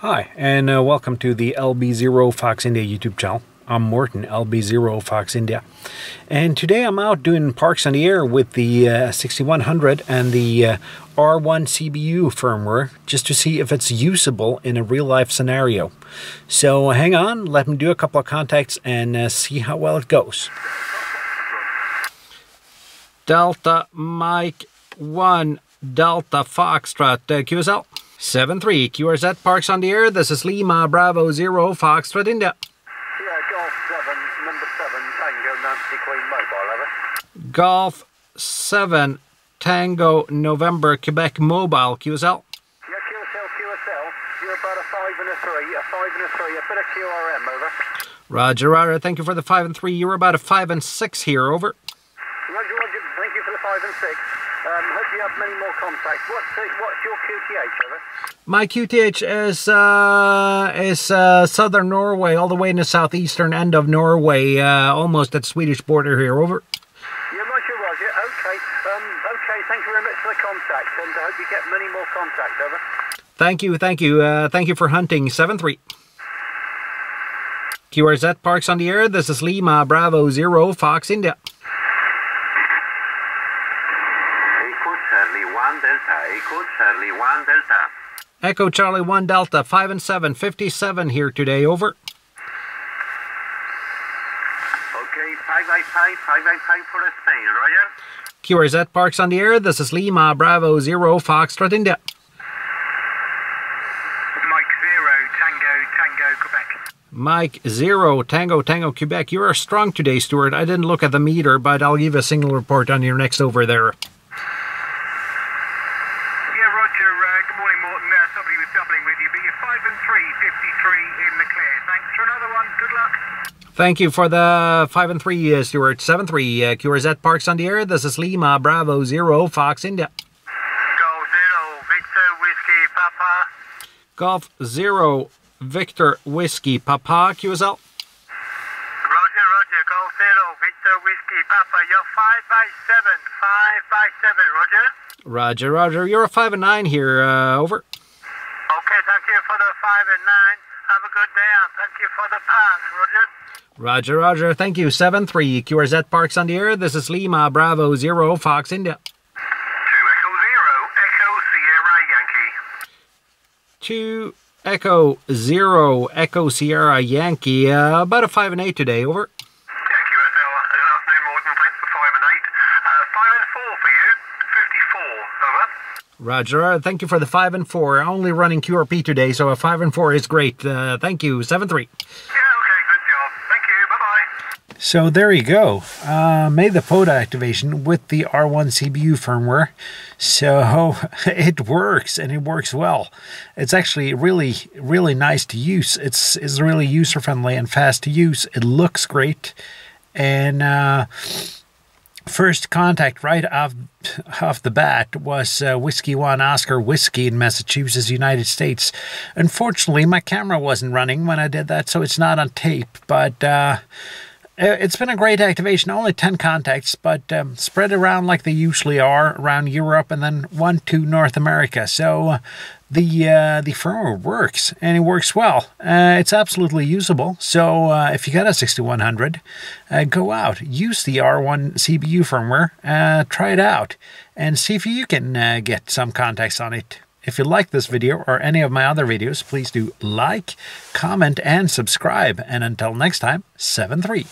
Hi, and uh, welcome to the LB0 Fox India YouTube channel. I'm Morton, LB0 Fox India. And today I'm out doing parks on the air with the uh, 6100 and the uh, R1 CBU firmware just to see if it's usable in a real life scenario. So hang on, let me do a couple of contacts and uh, see how well it goes. Delta Mike 1 Delta Foxtrot uh, QSL. 7-3, QRZ Parks on the air. This is Lima Bravo 0, Foxtrot India. Yeah, Golf 7, number 7, Tango Nancy Queen Mobile, over. Golf 7, Tango November Quebec Mobile, QSL. Yeah, QSL, QSL, you're about a 5 and a 3, a 5 and a 3, a bit of QRM, over. Roger, Roger, thank you for the 5 and 3. You're about a 5 and 6 here, over. Roger, Roger, thank you for the 5 and 6. Um, hope you have many more contacts. What's, the, what's your QTH, over? My QTH is uh, is uh, southern Norway, all the way in the southeastern end of Norway, uh, almost at the Swedish border here, over. Yeah, Roger, Roger, okay. Um, okay, thank you very much for the contact, and I hope you get many more contacts, over. Thank you, thank you, uh, thank you for hunting, 7-3. QRZ Parks on the air, this is Lima Bravo 0, Fox India. Echo Charlie 1 Delta, Echo Charlie 1 Delta. Echo Charlie 1 Delta, 5 and 7, 57 here today, over. Okay, 5 by 5, 5 by 5 for Spain, Roger. QRZ Parks on the air, this is Lima Bravo 0, Foxtrot India. Mike 0, Tango, Tango, Quebec. Mike 0, Tango Tango Quebec. You are strong today, Stuart. I didn't look at the meter, but I'll give a single report on your next over there. Roger. Uh, good morning, Morton. Uh, somebody was doubling with you, but you're 5 and 3, 53 in the clear. Thanks for another one. Good luck. Thank you for the 5 and 3, uh, Stuart. 7 3, uh, QRZ Parks on the air. This is Lima Bravo 0, Fox India. Golf 0, Victor, Whiskey, Papa. Golf 0, Victor Whiskey Papa, QSL. Golf 0, Victor, Whiskey, Papa. You're 5 by 7, 5 by 7, Roger. Roger, Roger. You're a 5 and 9 here, uh, over. Okay, thank you for the 5 and 9. Have a good day, and thank you for the pass, Roger. Roger, Roger. Thank you. 7 3, QRZ Parks on the air. This is Lima Bravo 0, Fox India. 2 Echo 0, Echo Sierra Yankee. 2 Echo 0, Echo Sierra Yankee. Uh, about a 5 and 8 today, over. Yeah, QSL, good afternoon, Morton. Thanks for 5 and 8. Uh, 5 and 4 for you. 54, over. Roger, uh, thank you for the 5 and 4. Only running QRP today, so a 5 and 4 is great. Uh, thank you. 7 3. Yeah, okay, good job. Thank you. Bye-bye. So there you go. Uh, made the POTA activation with the R1 CBU firmware. So it works and it works well. It's actually really, really nice to use. It's, it's really user friendly and fast to use. It looks great. And uh, first contact right off, off the bat was uh, Whiskey One Oscar Whiskey in Massachusetts, United States. Unfortunately, my camera wasn't running when I did that, so it's not on tape. But uh, it's been a great activation. Only 10 contacts, but um, spread around like they usually are around Europe and then one to North America. So uh, the uh, the firmware works and it works well. Uh, it's absolutely usable. So uh, if you got a 6100, uh, go out, use the R1 CBU firmware, uh, try it out, and see if you can get some contacts on it. If you like this video or any of my other videos, please do like, comment, and subscribe. And until next time, 7 3.